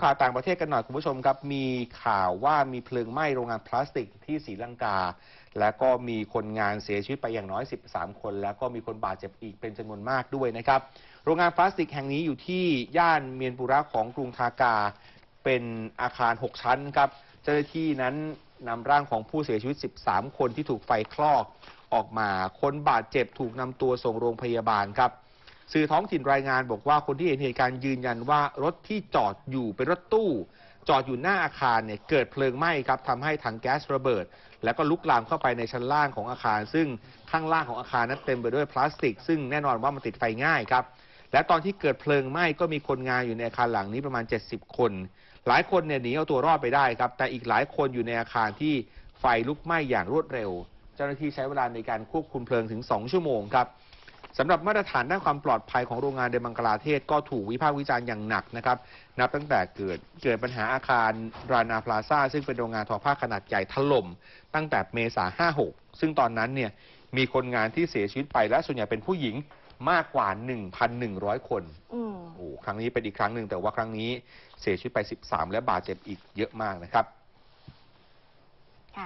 ข่าวต่างประเทศกันหน่อยคุณผู้ชมครับ มีข่าวว่ามีเพลิงไหม้โรงงานพลาสติกที่ศรีลังกา และก็มีคนงานเสียชีวิตไปอย่างน้อย 13 คน แล้วก็มีคนบาดเจ็บอีกเป็นจำนวนมากด้วยนะครับ โรงงานพลาสติกแห่งนี้อยู่ที่ย่านเมียนปุระของกรุงทากา เป็นอาคาร 6 ชั้นครับ เจ้าหน้าที่นั้นนำร่างของผู้เสียชีวิต 13 คนที่ถูกไฟคลอกออกมา คนบาดเจ็บถูกนำตัวส่งโรงพยาบาลครับ สื่อท้องถิ่นรายงานบอกว่าคนที่เห็นเหตุการณ์ยืนยันว่ารถที่จอดอยู่เป็นรถตู้ จอดอยู่หน้าอาคารเนี่ยเกิดเพลิงไหม้ครับทำให้ถังแก๊สระเบิด แล้วก็ลุกลามเข้าไปในชั้นล่างของอาคาร ซึ่งข้างล่างของอาคารนั้นเต็มไปด้วยพลาสติก ซึ่งแน่นอนว่ามันติดไฟง่ายครับและตอนที่เกิดเพลิงไหม้ก็มีคนงานอยู่ในอาคารหลังนี้ประมาณ 70 คน หลายคนเนี่ยหนีเอาตัวรอดไปได้ครับ แต่อีกหลายคนอยู่ในอาคารที่ไฟลุกไหม้อย่างรวดเร็ว เจ้าหน้าที่ใช้เวลาในการควบคุมเพลิงถึง 2 ชั่วโมงครับ สำหรับมาตรฐานด้านความปลอดภัยของโรงงานในบังกลาเทศ ก็ถูกวิพากษ์วิจารณ์อย่างหนักนะครับ นับตั้งแต่เกิดเกิดปัญหาอาคารรานาพลาซาซึ่งเป็นโรงงานทอผ้าขนาดใหญ่ถล่มตั้งแต่เมษา56 ซึ่งตอนนั้นเนี่ยมีคนงานที่เสียชีวิตไปและส่วนใหญ่เป็นผู้หญิงมากกว่า 1,100 คนอืมโอ้ครั้งนี้เป็นอีกครั้งหนึ่งแต่ว่าครั้งนี้เสียชีวิตไป 13 และบาดเจ็บอีกเยอะมากนะครับ